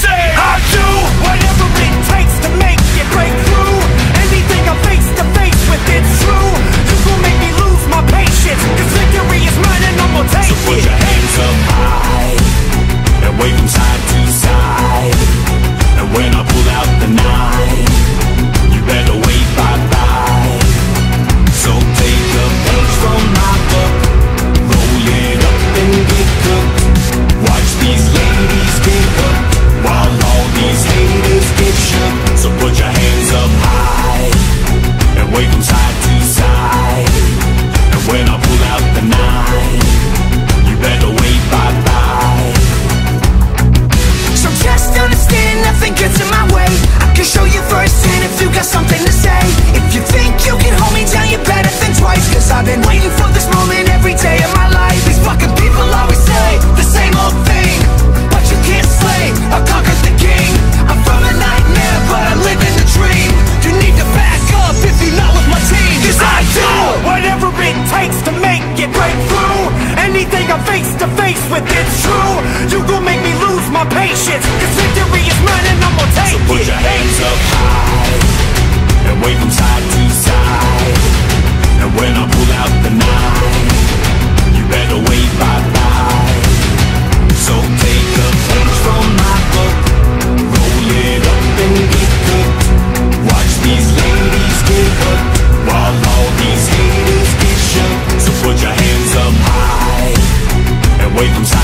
Say! nothing gets in my way. I can show you firsthand if you got something to say. If you think you can hold me down, you better think twice. Cause I've been waiting for this moment every day of my life. These fucking people always say the same old thing But you can't slay or conquer the king. I'm from a nightmare, but I'm living the dream. You need to back up if you're not with my team. Cause I do whatever it takes to make it break through. Anything I'm face to face with, it's true. You gon' make me lose my patience. away from